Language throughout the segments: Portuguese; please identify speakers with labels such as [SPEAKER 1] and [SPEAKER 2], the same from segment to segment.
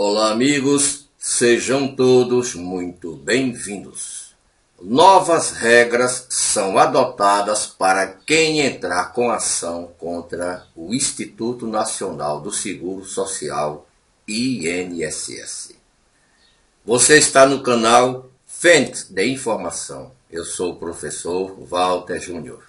[SPEAKER 1] Olá, amigos, sejam todos muito bem-vindos. Novas regras são adotadas para quem entrar com ação contra o Instituto Nacional do Seguro Social, INSS. Você está no canal Fênix de Informação. Eu sou o professor Walter Júnior.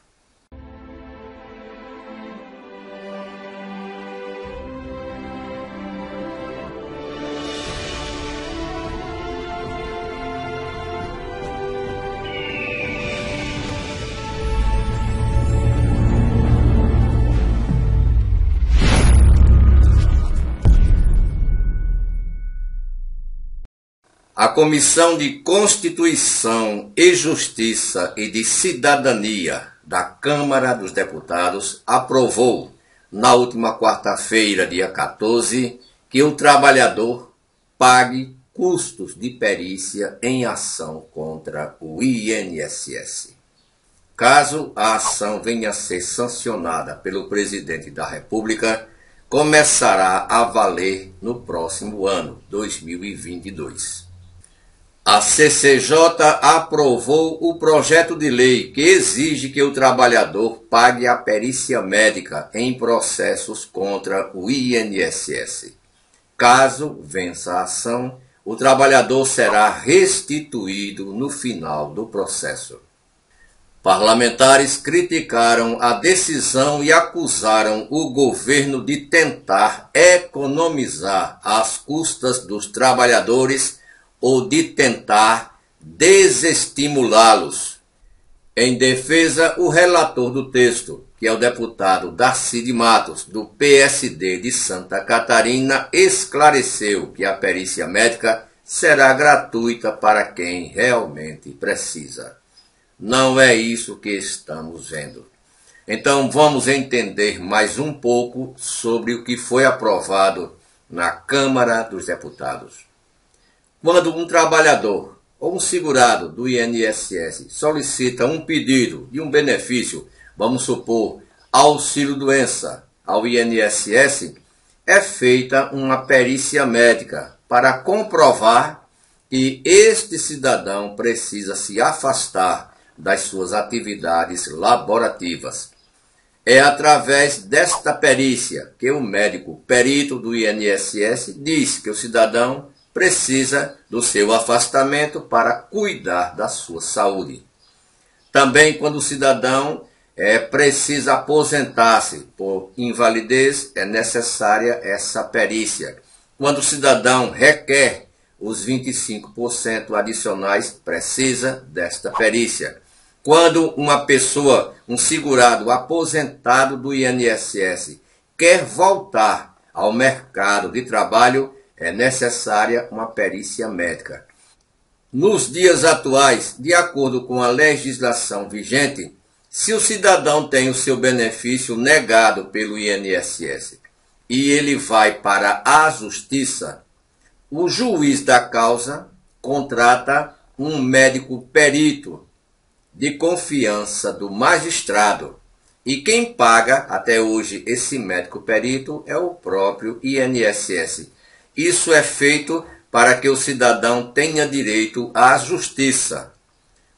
[SPEAKER 1] Comissão de Constituição e Justiça e de Cidadania da Câmara dos Deputados aprovou, na última quarta-feira, dia 14, que o trabalhador pague custos de perícia em ação contra o INSS. Caso a ação venha a ser sancionada pelo presidente da República, começará a valer no próximo ano, 2022. A CCJ aprovou o projeto de lei que exige que o trabalhador pague a perícia médica em processos contra o INSS. Caso vença a ação, o trabalhador será restituído no final do processo. Parlamentares criticaram a decisão e acusaram o governo de tentar economizar as custas dos trabalhadores ou de tentar desestimulá-los. Em defesa, o relator do texto, que é o deputado Darcy de Matos, do PSD de Santa Catarina, esclareceu que a perícia médica será gratuita para quem realmente precisa. Não é isso que estamos vendo. Então vamos entender mais um pouco sobre o que foi aprovado na Câmara dos Deputados. Quando um trabalhador ou um segurado do INSS solicita um pedido de um benefício, vamos supor, auxílio-doença ao INSS, é feita uma perícia médica para comprovar que este cidadão precisa se afastar das suas atividades laborativas. É através desta perícia que o médico perito do INSS diz que o cidadão precisa do seu afastamento para cuidar da sua saúde. Também quando o cidadão é, precisa aposentar-se por invalidez, é necessária essa perícia. Quando o cidadão requer os 25% adicionais, precisa desta perícia. Quando uma pessoa, um segurado aposentado do INSS, quer voltar ao mercado de trabalho, é necessária uma perícia médica. Nos dias atuais, de acordo com a legislação vigente, se o cidadão tem o seu benefício negado pelo INSS e ele vai para a justiça, o juiz da causa contrata um médico perito de confiança do magistrado. E quem paga até hoje esse médico perito é o próprio INSS isso é feito para que o cidadão tenha direito à justiça.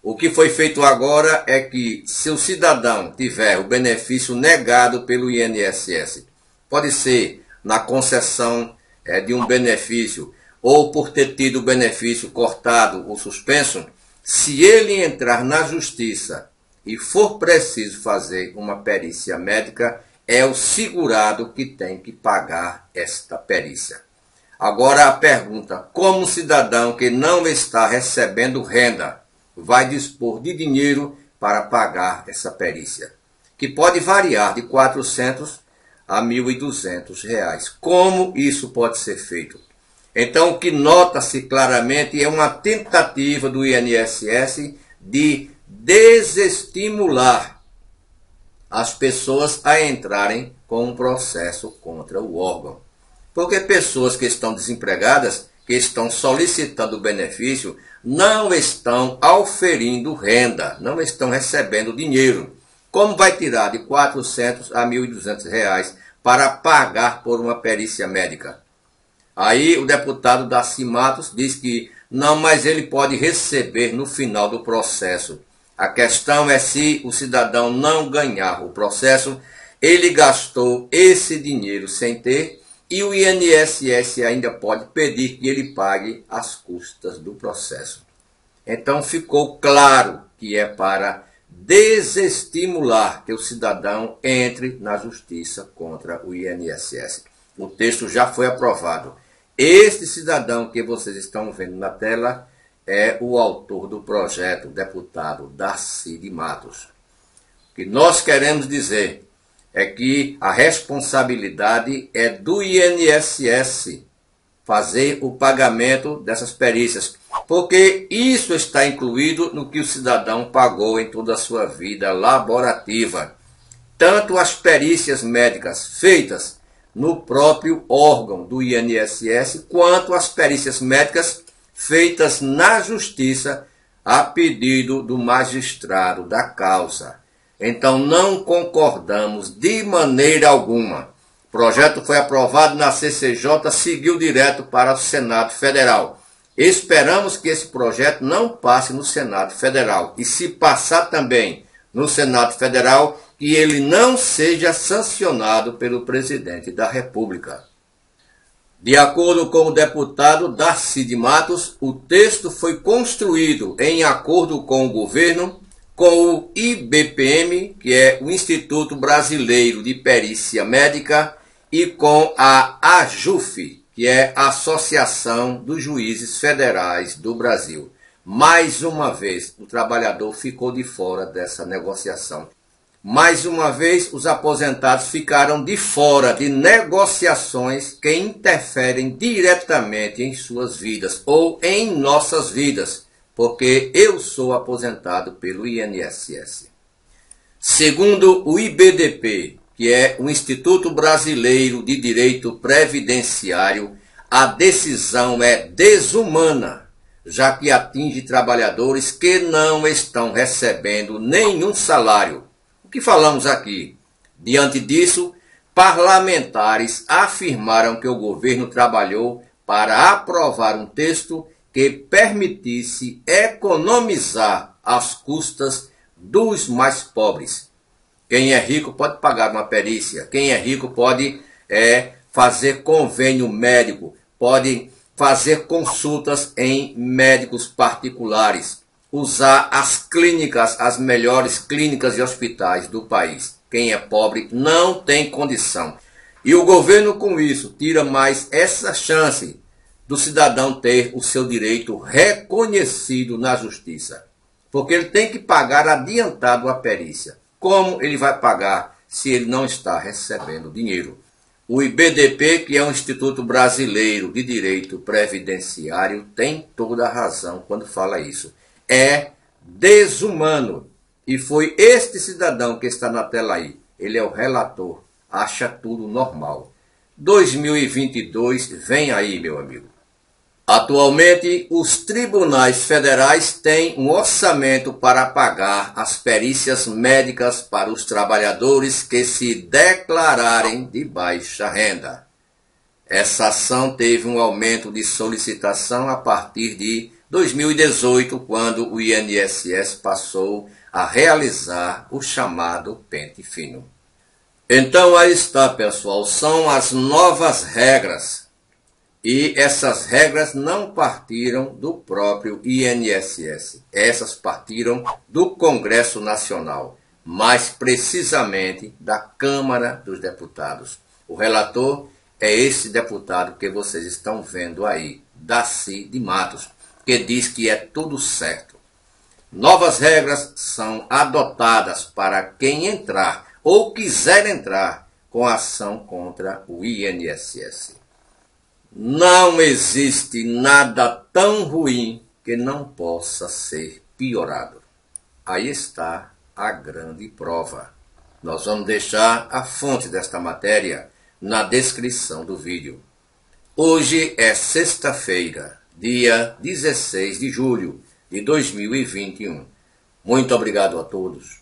[SPEAKER 1] O que foi feito agora é que, se o cidadão tiver o benefício negado pelo INSS, pode ser na concessão é, de um benefício ou por ter tido o benefício cortado ou suspenso, se ele entrar na justiça e for preciso fazer uma perícia médica, é o segurado que tem que pagar esta perícia. Agora a pergunta: como cidadão que não está recebendo renda vai dispor de dinheiro para pagar essa perícia? Que pode variar de 400 a 1.200 reais. Como isso pode ser feito? Então, o que nota-se claramente é uma tentativa do INSS de desestimular as pessoas a entrarem com um processo contra o órgão. Porque pessoas que estão desempregadas, que estão solicitando benefício, não estão auferindo renda, não estão recebendo dinheiro. Como vai tirar de 400 a 1.200 reais para pagar por uma perícia médica? Aí o deputado Darcy Matos diz que não, mas ele pode receber no final do processo. A questão é se o cidadão não ganhar o processo, ele gastou esse dinheiro sem ter e o INSS ainda pode pedir que ele pague as custas do processo. Então ficou claro que é para desestimular que o cidadão entre na justiça contra o INSS. O texto já foi aprovado. Este cidadão que vocês estão vendo na tela é o autor do projeto, o deputado Darcy de Matos. O que nós queremos dizer é que a responsabilidade é do INSS fazer o pagamento dessas perícias, porque isso está incluído no que o cidadão pagou em toda a sua vida laborativa. Tanto as perícias médicas feitas no próprio órgão do INSS, quanto as perícias médicas feitas na justiça a pedido do magistrado da causa. Então não concordamos de maneira alguma. O projeto foi aprovado na CCJ, seguiu direto para o Senado Federal. Esperamos que esse projeto não passe no Senado Federal. E se passar também no Senado Federal, que ele não seja sancionado pelo presidente da República. De acordo com o deputado Darcy de Matos, o texto foi construído em acordo com o governo com o IBPM, que é o Instituto Brasileiro de Perícia Médica, e com a AJUF, que é a Associação dos Juízes Federais do Brasil. Mais uma vez, o trabalhador ficou de fora dessa negociação. Mais uma vez, os aposentados ficaram de fora de negociações que interferem diretamente em suas vidas ou em nossas vidas porque eu sou aposentado pelo INSS. Segundo o IBDP, que é o Instituto Brasileiro de Direito Previdenciário, a decisão é desumana, já que atinge trabalhadores que não estão recebendo nenhum salário. O que falamos aqui? Diante disso, parlamentares afirmaram que o governo trabalhou para aprovar um texto que permitisse economizar as custas dos mais pobres. Quem é rico pode pagar uma perícia, quem é rico pode é, fazer convênio médico, pode fazer consultas em médicos particulares, usar as clínicas, as melhores clínicas e hospitais do país. Quem é pobre não tem condição. E o governo, com isso, tira mais essa chance do cidadão ter o seu direito reconhecido na justiça. Porque ele tem que pagar adiantado a perícia. Como ele vai pagar se ele não está recebendo dinheiro? O IBDP, que é o Instituto Brasileiro de Direito Previdenciário, tem toda a razão quando fala isso. É desumano. E foi este cidadão que está na tela aí. Ele é o relator. Acha tudo normal. 2022 vem aí, meu amigo. Atualmente, os tribunais federais têm um orçamento para pagar as perícias médicas para os trabalhadores que se declararem de baixa renda. Essa ação teve um aumento de solicitação a partir de 2018, quando o INSS passou a realizar o chamado pente fino. Então aí está, pessoal, são as novas regras e essas regras não partiram do próprio INSS, essas partiram do Congresso Nacional, mais precisamente da Câmara dos Deputados. O relator é esse deputado que vocês estão vendo aí, Daci de Matos, que diz que é tudo certo. Novas regras são adotadas para quem entrar ou quiser entrar com ação contra o INSS. Não existe nada tão ruim que não possa ser piorado. Aí está a grande prova. Nós vamos deixar a fonte desta matéria na descrição do vídeo. Hoje é sexta-feira, dia 16 de julho de 2021. Muito obrigado a todos.